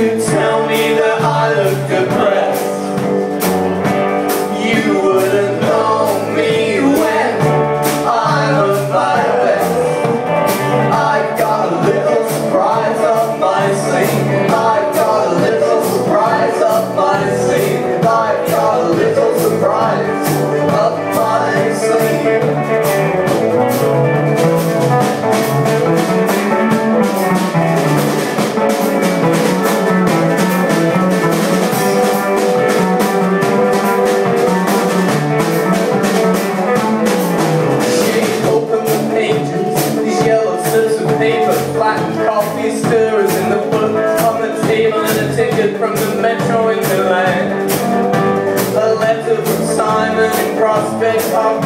you tell me Coffee stirs in the book on the table and a ticket from the metro in Milan. A letter from Simon in Prospect Park